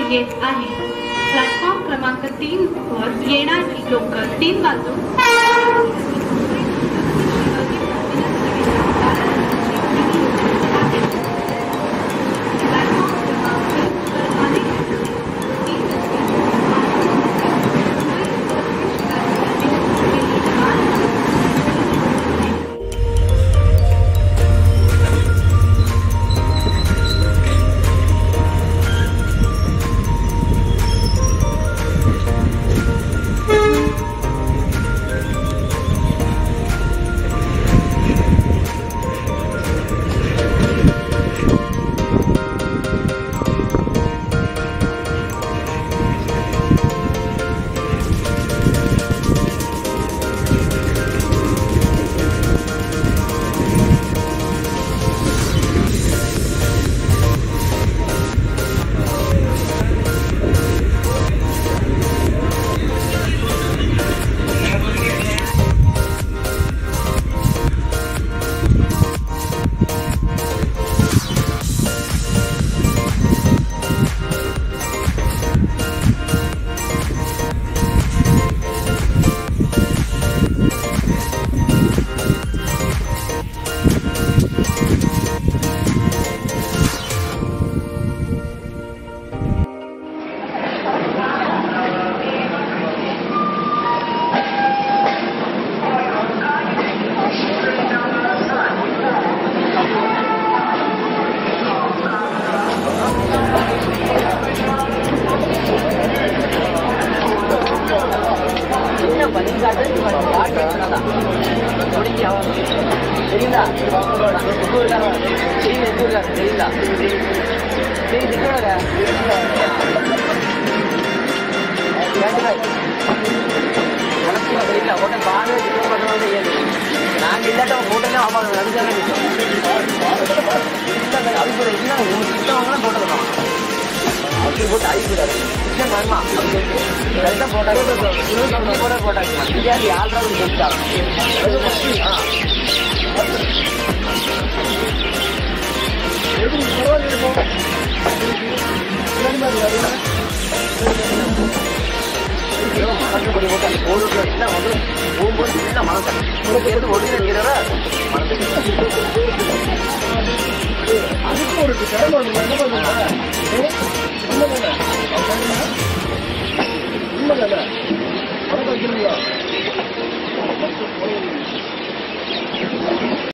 येत आहे. प्लॅटफॉर्म क्रमांक तीन वर येणारी लोक तीन बाजू. தெரியுதா? தெரியுது? தெரியுதா? சரி திட்டோட தெரியல உடனே இல்லாட்ட ஹோட்டலே ஆமாம் நடுச்சாங்க அது என்ன திட்டவங்களாம் போட்டுருக்கோம் அப்படி போட்டு ஆகிக்கூடாது கிருஷ்ணன் வேணுமா கரெக்டாக போட்டாங்க போட போட்டாங்க இந்தியாவில் யாழ்றாங்க சொல்லிட்டாங்க மனசுபடி போட்டாங்க அந்த போடுற எல்லாம் வந்து போகும்போது எல்லாம் உங்களுக்கு எது ஒரிஜினல் இருக்கு. அதுக்கு ஒரு திறமை ஒண்ணு என்ன பண்ணுங்க உண்மைதானே உண்மைதானே பணம் வைக்கிறீங்களா